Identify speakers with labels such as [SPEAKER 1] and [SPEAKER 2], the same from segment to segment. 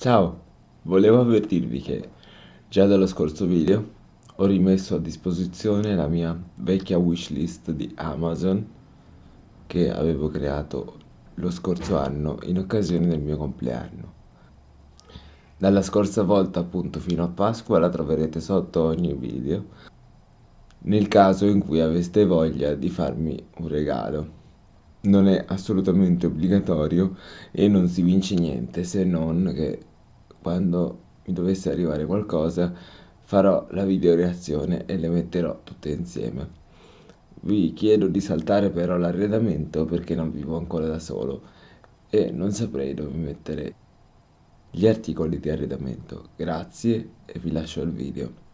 [SPEAKER 1] Ciao, volevo avvertirvi che già dallo scorso video ho rimesso a disposizione la mia vecchia wishlist di Amazon che avevo creato lo scorso anno in occasione del mio compleanno. Dalla scorsa volta appunto fino a Pasqua la troverete sotto ogni video nel caso in cui aveste voglia di farmi un regalo. Non è assolutamente obbligatorio e non si vince niente se non che quando mi dovesse arrivare qualcosa farò la video reazione e le metterò tutte insieme. Vi chiedo di saltare però l'arredamento perché non vivo ancora da solo e non saprei dove mettere gli articoli di arredamento. Grazie e vi lascio il video.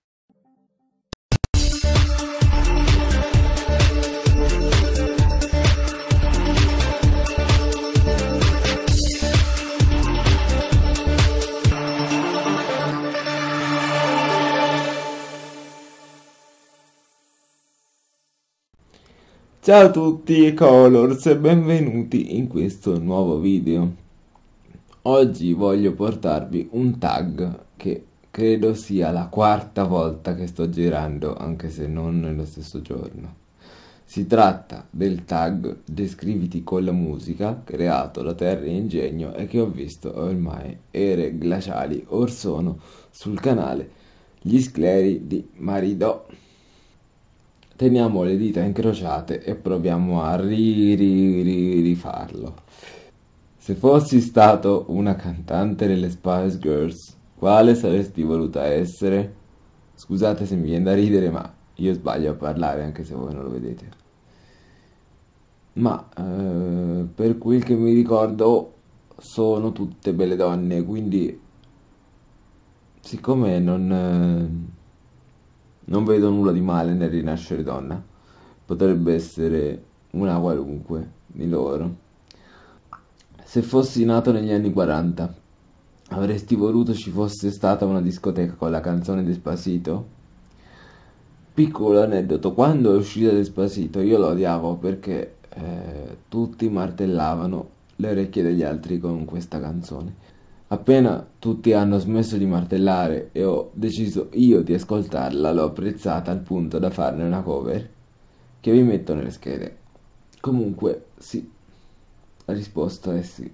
[SPEAKER 1] Ciao a tutti Colors e benvenuti in questo nuovo video. Oggi voglio portarvi un tag che credo sia la quarta volta che sto girando, anche se non nello stesso giorno. Si tratta del tag Descriviti con la musica, creato da Terra Ingegno e che ho visto ormai ere glaciali or sono sul canale Gli Scleri di Maridò. Teniamo le dita incrociate e proviamo a ri, ri, ri, rifarlo. Se fossi stato una cantante delle Spice Girls, quale saresti voluta essere? Scusate se mi viene da ridere, ma io sbaglio a parlare anche se voi non lo vedete. Ma eh, per quel che mi ricordo sono tutte belle donne, quindi siccome non... Eh, non vedo nulla di male nel rinascere donna. Potrebbe essere una qualunque di loro. Se fossi nato negli anni 40, avresti voluto ci fosse stata una discoteca con la canzone Despacito? Piccolo aneddoto, quando è uscita Despacito io lo odiavo perché eh, tutti martellavano le orecchie degli altri con questa canzone. Appena tutti hanno smesso di martellare e ho deciso io di ascoltarla, l'ho apprezzata al punto da farne una cover che vi metto nelle schede. Comunque, sì, la risposta è sì.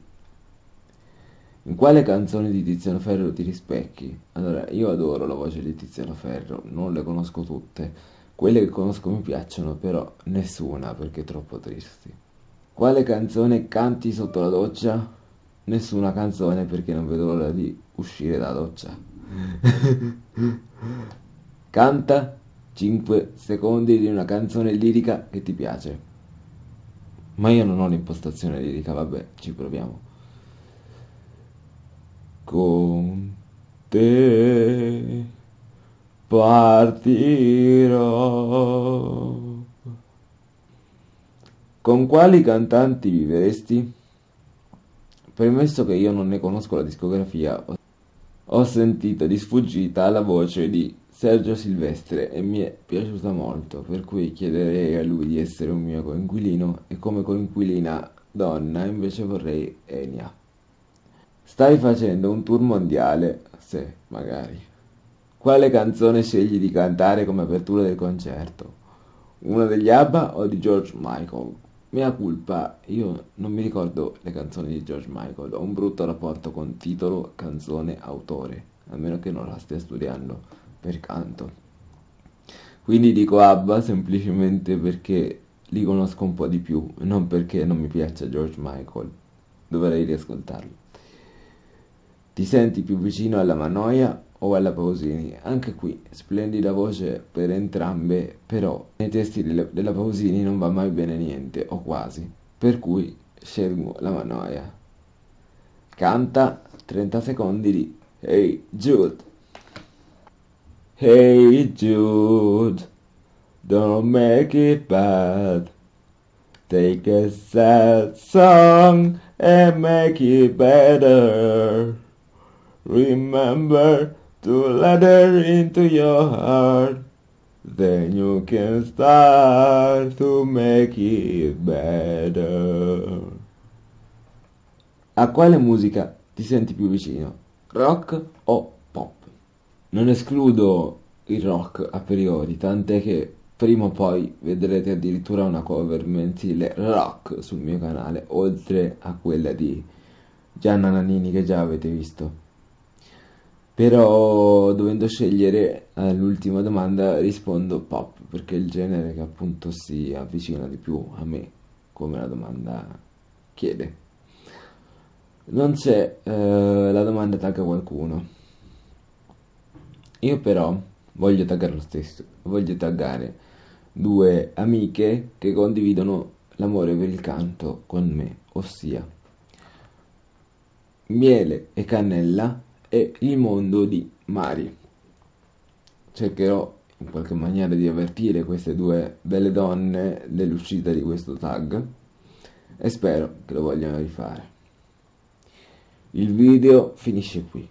[SPEAKER 1] In quale canzone di Tiziano Ferro ti rispecchi? Allora, io adoro la voce di Tiziano Ferro, non le conosco tutte. Quelle che conosco mi piacciono, però nessuna perché troppo tristi. Quale canzone canti sotto la doccia? Nessuna canzone perché non vedo l'ora di uscire dalla doccia. Canta 5 secondi di una canzone lirica che ti piace. Ma io non ho l'impostazione lirica, vabbè, ci proviamo. Con te partirò. Con quali cantanti vivresti? Premesso che io non ne conosco la discografia, ho sentito di sfuggita la voce di Sergio Silvestre e mi è piaciuta molto, per cui chiederei a lui di essere un mio coinquilino e come coinquilina donna invece vorrei Enia. Stai facendo un tour mondiale? Sì, magari. Quale canzone scegli di cantare come apertura del concerto? Una degli ABBA o di George Michael? Mea culpa, io non mi ricordo le canzoni di George Michael, ho un brutto rapporto con titolo, canzone, autore, a meno che non la stia studiando per canto. Quindi dico Abba semplicemente perché li conosco un po' di più, non perché non mi piaccia George Michael. Dovrei riascoltarlo. Ti senti più vicino alla Manoia o alla Pausini? Anche qui, splendida voce per entrambe, però nei testi della, Pausini non va mai bene niente, o quasi, per cui scelgo la Manoia. Canta 30 secondi di Hey Jude. Hey Jude, don't make it bad. Take a sad song and make it better. Remember to let her into your heart. Then you can start to make it better. A quale musica ti senti più vicino? rock o pop. Non escludo il rock a priori, tant'è che prima o poi vedrete addirittura una cover mensile rock sul mio canale, oltre a quella di Gianna Nannini che già avete visto. Però dovendo scegliere all'ultima domanda rispondo pop, perché è il genere che appunto si avvicina di più a me, come la domanda chiede. Non c'è eh, la domanda tagga qualcuno. Io però voglio taggare lo stesso, voglio taggare due amiche che condividono l'amore per il canto con me, ossia Miele e Cannella e il mondo di Mari. Cercherò in qualche maniera di avvertire queste due belle donne dell'uscita di questo tag e spero che lo vogliano rifare. Il video finisce qui.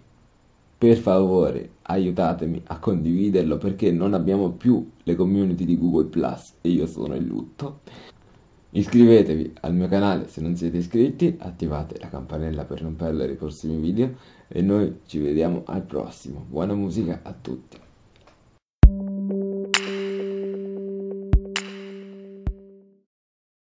[SPEAKER 1] Per favore aiutatemi a condividerlo perché non abbiamo più le community di Google Plus e io sono in lutto. Iscrivetevi al mio canale se non siete iscritti, attivate la campanella per non perdere i prossimi video e noi ci vediamo al prossimo. Buona musica a tutti!